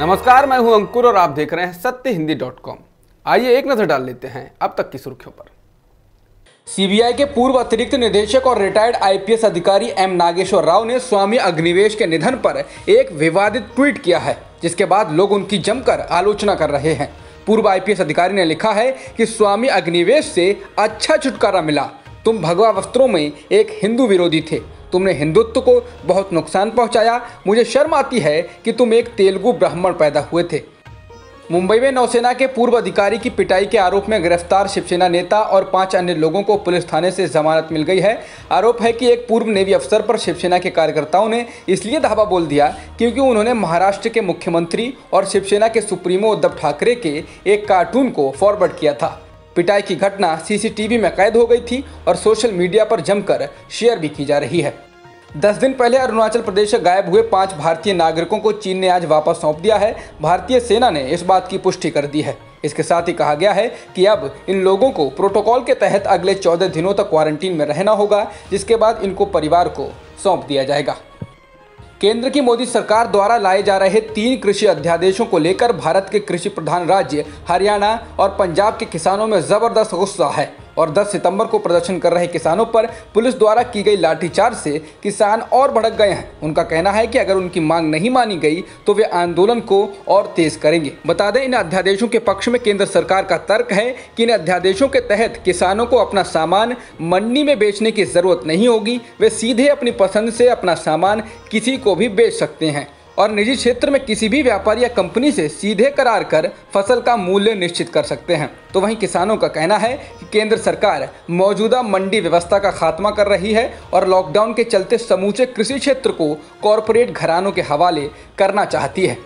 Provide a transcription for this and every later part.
नमस्कार, मैं हूँ अंकुर और आप देख रहे हैं सत्य हिंदी डॉट कॉम। आइए एक नज़र डाल लेते हैं अब तक की सुर्खियों पर। सीबीआई के पूर्व अतिरिक्त निदेशक और रिटायर्ड आईपीएस अधिकारी एम नागेश्वर राव ने स्वामी अग्निवेश के निधन पर एक विवादित ट्वीट किया है, जिसके बाद लोग उनकी जमकर आलोचना कर रहे हैं। पूर्व आईपीएस अधिकारी ने लिखा है कि स्वामी अग्निवेश से अच्छा छुटकारा मिला। तुम भगवा वस्त्रों में एक हिंदू विरोधी थे। तुमने हिंदुत्व को बहुत नुकसान पहुँचाया। मुझे शर्म आती है कि तुम एक तेलुगु ब्राह्मण पैदा हुए थे। मुंबई में नौसेना के पूर्व अधिकारी की पिटाई के आरोप में गिरफ़्तार शिवसेना नेता और पाँच अन्य लोगों को पुलिस थाने से जमानत मिल गई है। आरोप है कि एक पूर्व नेवी अफसर पर शिवसेना के कार्यकर्ताओं ने इसलिए धावा बोल दिया क्योंकि उन्होंने महाराष्ट्र के मुख्यमंत्री और शिवसेना के सुप्रीमो उद्धव ठाकरे के एक कार्टून को फॉरवर्ड किया था। पिटाई की घटना सीसीटीवी में कैद हो गई थी और सोशल मीडिया पर जमकर शेयर भी की जा रही है। दस दिन पहले अरुणाचल प्रदेश से गायब हुए पाँच भारतीय नागरिकों को चीन ने आज वापस सौंप दिया है। भारतीय सेना ने इस बात की पुष्टि कर दी है। इसके साथ ही कहा गया है कि अब इन लोगों को प्रोटोकॉल के तहत अगले चौदह दिनों तक क्वारंटीन में रहना होगा, जिसके बाद इनको परिवार को सौंप दिया जाएगा। केंद्र की मोदी सरकार द्वारा लाए जा रहे तीन कृषि अध्यादेशों को लेकर भारत के कृषि प्रधान राज्य हरियाणा और पंजाब के किसानों में ज़बरदस्त गुस्सा है। और 10 सितंबर को प्रदर्शन कर रहे किसानों पर पुलिस द्वारा की गई लाठीचार्ज से किसान और भड़क गए हैं। उनका कहना है कि अगर उनकी मांग नहीं मानी गई तो वे आंदोलन को और तेज करेंगे। बता दें, इन अध्यादेशों के पक्ष में केंद्र सरकार का तर्क है कि इन अध्यादेशों के तहत किसानों को अपना सामान मंडी में बेचने की ज़रूरत नहीं होगी। वे सीधे अपनी पसंद से अपना सामान किसी को भी बेच सकते हैं। और निजी क्षेत्र में किसी भी व्यापारी या कंपनी से सीधे करार कर फ़सल का मूल्य निश्चित कर सकते हैं। तो वहीं किसानों का कहना है कि केंद्र सरकार मौजूदा मंडी व्यवस्था का खात्मा कर रही है और लॉकडाउन के चलते समूचे कृषि क्षेत्र को कॉरपोरेट घरानों के हवाले करना चाहती है।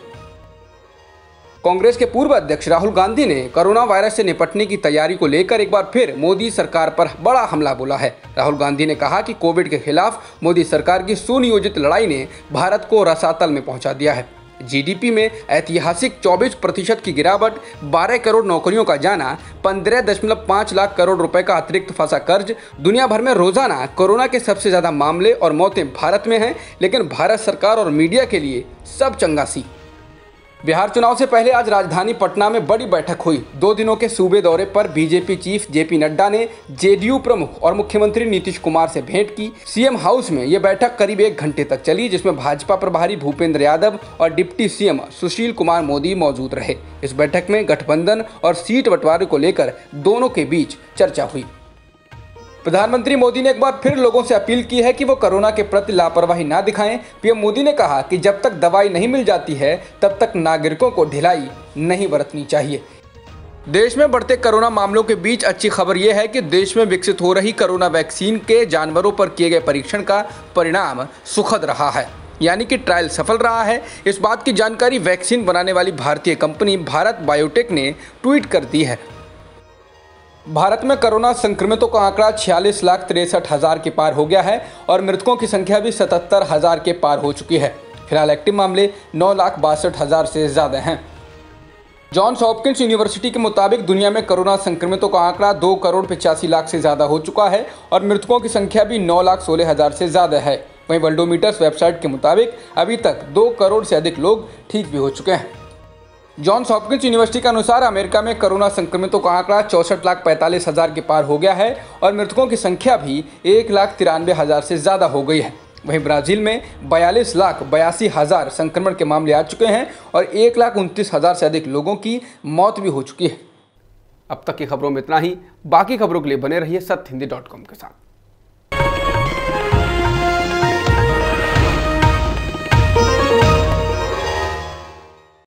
कांग्रेस के पूर्व अध्यक्ष राहुल गांधी ने कोरोना वायरस से निपटने की तैयारी को लेकर एक बार फिर मोदी सरकार पर बड़ा हमला बोला है। राहुल गांधी ने कहा कि कोविड के खिलाफ मोदी सरकार की सुनियोजित लड़ाई ने भारत को रसातल में पहुँचा दिया है। जीडीपी में ऐतिहासिक 24 प्रतिशत की गिरावट 12 करोड़ नौकरियों का जाना 15.5 लाख करोड़ रुपए का अतिरिक्त फंसा कर्ज, दुनिया भर में रोज़ाना कोरोना के सबसे ज़्यादा मामले और मौतें भारत में हैं, लेकिन भारत सरकार और मीडिया के लिए सब चंगासी। बिहार चुनाव से पहले आज राजधानी पटना में बड़ी बैठक हुई। दो दिनों के सूबे दौरे पर बीजेपी चीफ जेपी नड्डा ने जेडीयू प्रमुख और मुख्यमंत्री नीतीश कुमार से भेंट की। सीएम हाउस में यह बैठक करीब एक घंटे तक चली, जिसमें भाजपा प्रभारी भूपेंद्र यादव और डिप्टी सीएम सुशील कुमार मोदी मौजूद रहे। इस बैठक में गठबंधन और सीट बंटवारे को लेकर दोनों के बीच चर्चा हुई। प्रधानमंत्री मोदी ने एक बार फिर लोगों से अपील की है कि वो कोरोना के प्रति लापरवाही ना दिखाएँ। पीएम मोदी ने कहा कि जब तक दवाई नहीं मिल जाती है, तब तक नागरिकों को ढिलाई नहीं बरतनी चाहिए। देश में बढ़ते कोरोना मामलों के बीच अच्छी खबर यह है कि देश में विकसित हो रही कोरोना वैक्सीन के जानवरों पर किए गए परीक्षण का परिणाम सुखद रहा है। यानी कि ट्रायल सफल रहा है। इस बात की जानकारी वैक्सीन बनाने वाली भारतीय कंपनी भारत बायोटेक ने ट्वीट कर दी है। भारत में कोरोना संक्रमितों का आंकड़ा छियालीस लाख तिरसठ हज़ार के पार हो गया है और मृतकों की संख्या भी सतहत्तर हज़ार के पार हो चुकी है। फ़िलहाल एक्टिव मामले नौ लाख बासठ हज़ार से ज़्यादा हैं। जॉन्स हॉपकिंस यूनिवर्सिटी के मुताबिक दुनिया में कोरोना संक्रमितों का आंकड़ा दो करोड़ पचासी लाख से ज़्यादा हो चुका है और मृतकों की संख्या भी नौ लाख सोलह हज़ार से ज़्यादा है। वहीं वर्ल्डोमीटर्स वेबसाइट के मुताबिक अभी तक दो करोड़ से अधिक लोग ठीक भी हो चुके हैं। जॉन्स हॉपकिंस यूनिवर्सिटी के अनुसार अमेरिका में कोरोना संक्रमितों का आंकड़ा चौसठ लाख पैंतालीस हज़ार के पार हो गया है और मृतकों की संख्या भी एक लाख तिरानवे हज़ार से ज़्यादा हो गई है। वहीं ब्राज़ील में बयालीस लाख बयासी हज़ार संक्रमण के मामले आ चुके हैं और एक लाख उनतीस हज़ार से अधिक लोगों की मौत भी हो चुकी है। अब तक की खबरों में इतना ही। बाकी खबरों के लिए बने रहिए सत्य हिंदी डॉट कॉम के साथ।